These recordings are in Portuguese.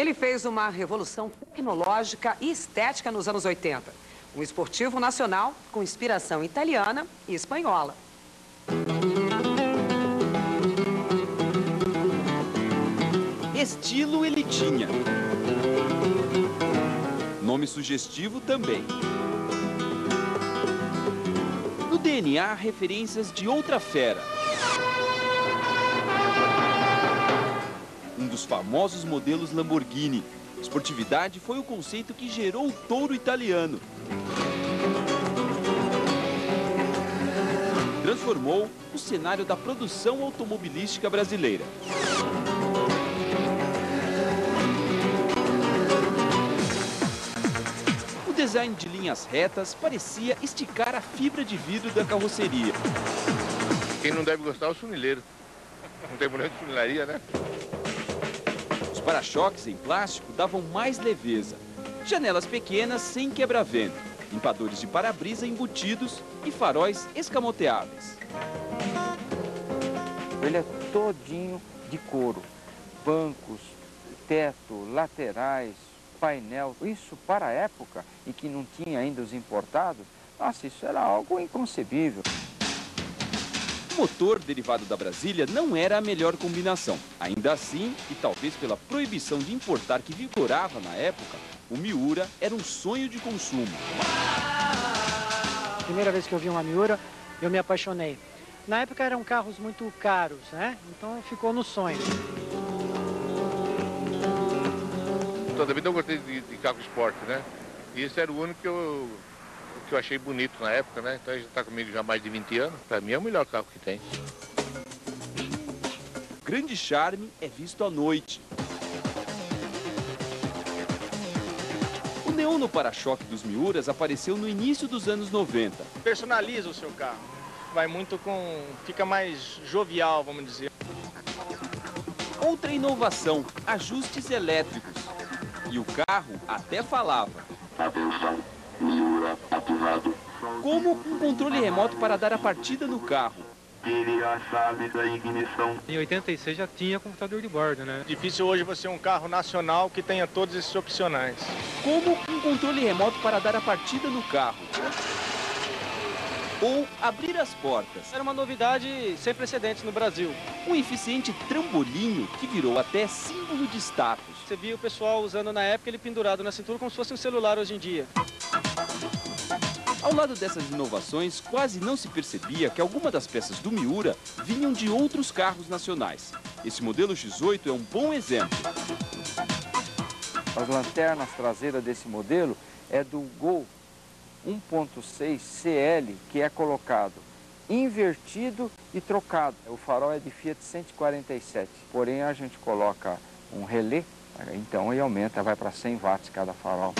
Ele fez uma revolução tecnológica e estética nos anos 80. Um esportivo nacional com inspiração italiana e espanhola. Estilo ele tinha. Nome sugestivo também. No DNA, referências de outra fera. Dos famosos modelos Lamborghini. Esportividade foi o conceito que gerou o touro italiano. Transformou o cenário da produção automobilística brasileira. design de linhas retas parecia esticar a fibra de vidro da carroceria. Quem não deve gostar é o funileiro. Não tem problema de funilaria, né? Os para-choques em plástico davam mais leveza. Janelas pequenas sem quebra-vento, limpadores de para-brisa embutidos e faróis escamoteáveis. Ele é todinho de couro. Bancos, teto, laterais, painel, isso para a época e que não tinha ainda os importados, nossa, isso era algo inconcebível. O motor derivado da Brasília não era a melhor combinação. Ainda assim, e talvez pela proibição de importar que vigorava na época, o Miura era um sonho de consumo. Primeira vez que eu vi uma Miura, eu me apaixonei. Na época eram carros muito caros, né? Então ficou no sonho. Então, também não gostei de, de carro esporte, né? E esse era o único que eu, que eu achei bonito na época, né? Então ele já está comigo já há mais de 20 anos. Para mim é o melhor carro que tem. Grande charme é visto à noite. O neon no para-choque dos Miuras apareceu no início dos anos 90. Personaliza o seu carro. Vai muito com... fica mais jovial, vamos dizer. Outra inovação, ajustes elétricos. E o carro até falava. Atenção. Como um controle remoto para dar a partida no carro. Tire a chave da ignição. Em 86 já tinha computador de bordo, né? Difícil hoje você um carro nacional que tenha todos esses opcionais. Como um controle remoto para dar a partida no carro. Ou abrir as portas. Era uma novidade sem precedentes no Brasil. Um eficiente trambolinho que virou até símbolo de status. Você via o pessoal usando na época ele pendurado na cintura como se fosse um celular hoje em dia. Ao lado dessas inovações, quase não se percebia que algumas das peças do Miura vinham de outros carros nacionais. Esse modelo X8 é um bom exemplo. As lanternas traseiras desse modelo é do Gol 1.6 CL, que é colocado invertido e trocado. O farol é de Fiat 147, porém a gente coloca um relé, então ele aumenta, vai para 100 watts cada farol.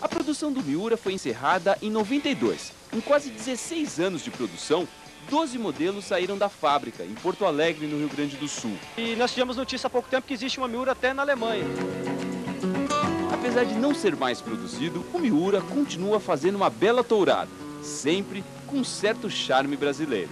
A produção do Miura foi encerrada em 92. Em quase 16 anos de produção, 12 modelos saíram da fábrica, em Porto Alegre, no Rio Grande do Sul. E nós tivemos notícia há pouco tempo que existe uma Miura até na Alemanha. Apesar de não ser mais produzido, o Miura continua fazendo uma bela tourada, sempre com um certo charme brasileiro.